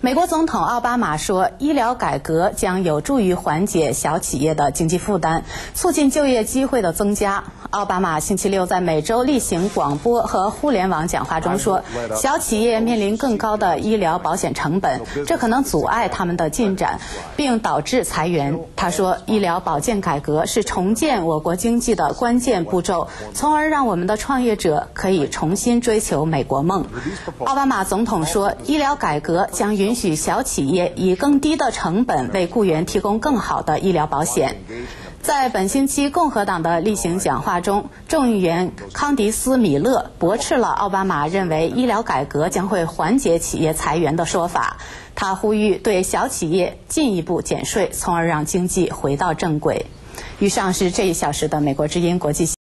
美国总统奥巴马说，医疗改革将有助于缓解小企业的经济负担，促进就业机会的增加。奥巴马星期六在每周例行广播和互联网讲话中说，小企业面临更高的医疗保险成本，这可能阻碍他们的进展，并导致裁员。他说，医疗保健改革是重建我国经济的关键步骤，从而让我们的创业者可以重新追求美国梦。奥巴马总统说，医疗疗改革将允许小企业以更低的成本为雇员提供更好的医疗保险。在本星期共和党的例行讲话中，众议员康迪斯·米勒驳斥了奥巴马认为医疗改革将会缓解企业裁员的说法。他呼吁对小企业进一步减税，从而让经济回到正轨。以上是这一小时的美国之音国际。